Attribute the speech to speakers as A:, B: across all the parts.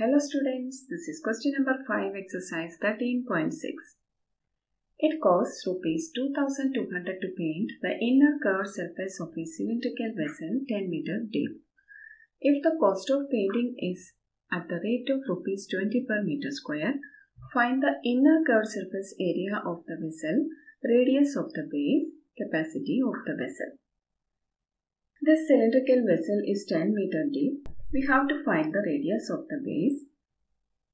A: Hello students, this is question number 5 exercise 13.6. It costs rupees 2200 to paint the inner curved surface of a cylindrical vessel 10 meter deep. If the cost of painting is at the rate of rupees 20 per meter square, find the inner curved surface area of the vessel, radius of the base, capacity of the vessel. This cylindrical vessel is 10 meter deep we have to find the radius of the base.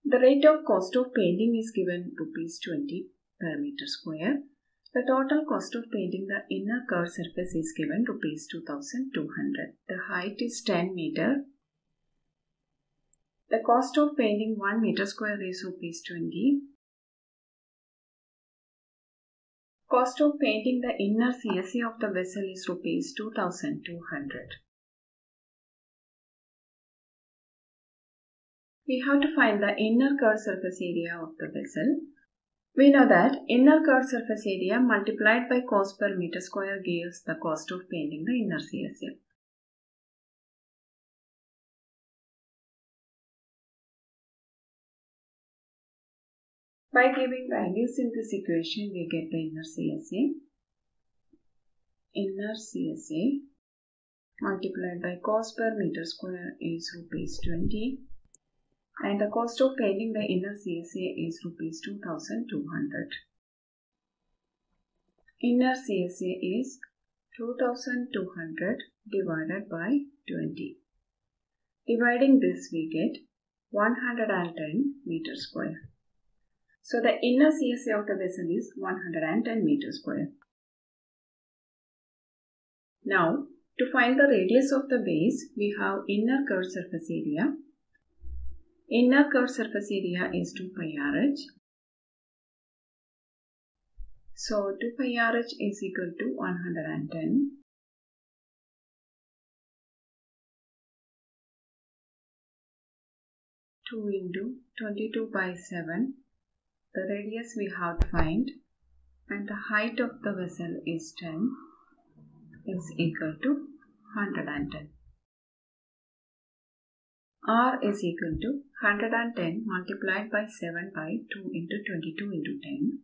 A: The rate of cost of painting is given rupees 20 per meter square. The total cost of painting the inner curved surface is given rupees 2200. The height is 10 meter. The cost of painting 1 meter square is rupees 20. Cost of painting the inner CSA of the vessel is rupees 2200. We have to find the inner curved surface area of the vessel. We know that inner curved surface area multiplied by cost per meter square gives the cost of painting the inner CSA. By giving values in this equation, we get the inner CSA. Inner CSA multiplied by cost per meter square is rupees 20 and the cost of painting the inner CSA is rupees 2200. Inner CSA is 2200 divided by 20. Dividing this we get 110 meter square. So the inner CSA of the vessel is 110 meter square. Now to find the radius of the base we have inner curved surface area Inner curved surface area is 2 pi RH. So 2 pi RH is equal to 110. Two into twenty-two by seven. The radius we have to find, and the height of the vessel is ten. Is equal to 110. R is equal to 110 multiplied by 7 by 2 into 22 into 10.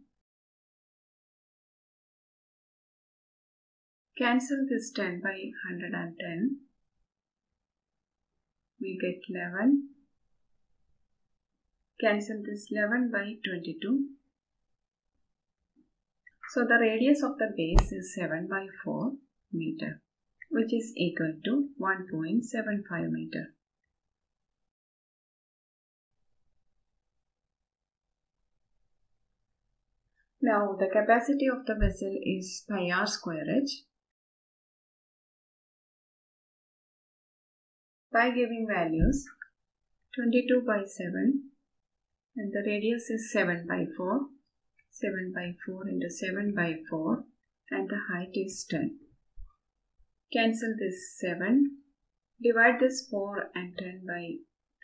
A: Cancel this 10 by 110. We get 11. Cancel this 11 by 22. So the radius of the base is 7 by 4 meter which is equal to 1.75 meter. Now the capacity of the vessel is pi r square h. By giving values 22 by 7 and the radius is 7 by 4 7 by 4 into 7 by 4 and the height is 10 cancel this 7 divide this 4 and 10 by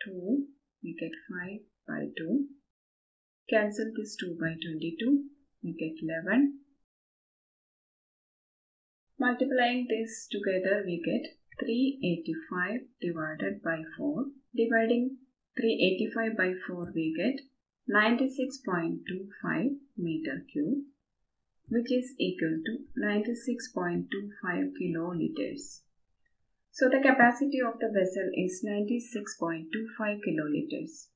A: 2 we get 5 by 2 cancel this 2 by 22 we get 11. Multiplying this together we get 385 divided by 4. Dividing 385 by 4 we get 96.25 meter cube which is equal to 96.25 kiloliters. So the capacity of the vessel is 96.25 kiloliters.